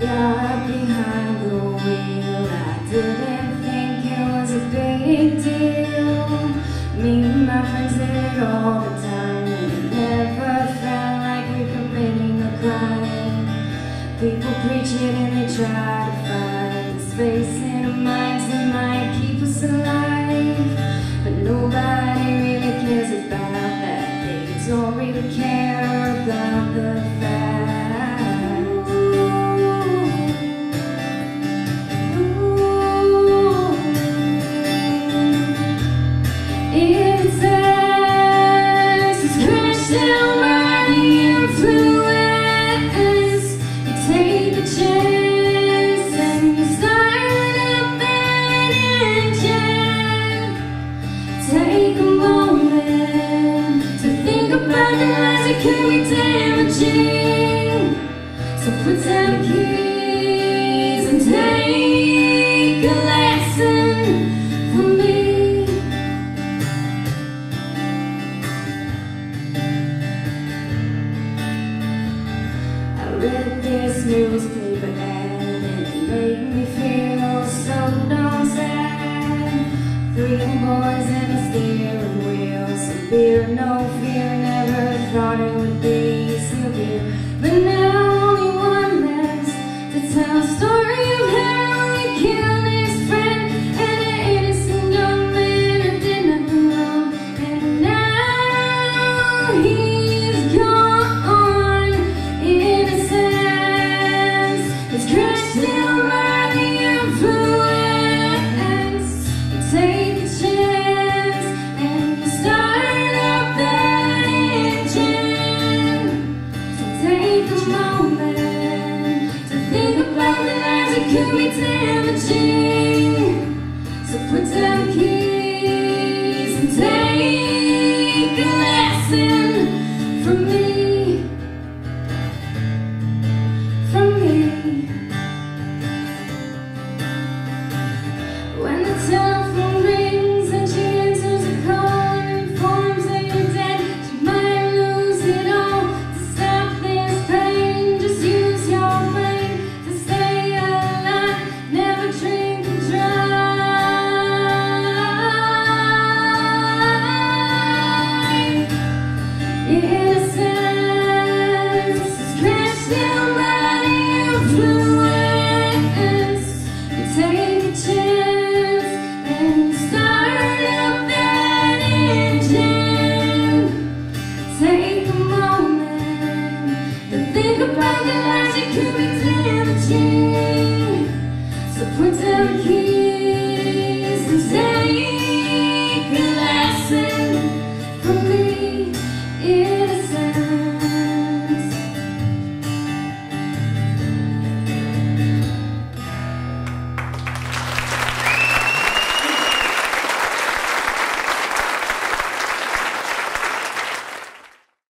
You're behind the wheel. I didn't think it was a big deal. Me and my friends did it all the time, and it never felt like we were committing a crime. People preach it and they try to find the space in our minds that might keep us alive, but nobody really cares about that. They don't really care about the facts. This newspaper ad and it made me feel so darn sad. Three boys and a steering wheel, some beer, no fear. Never thought it would be to think about the lies that could be damaging.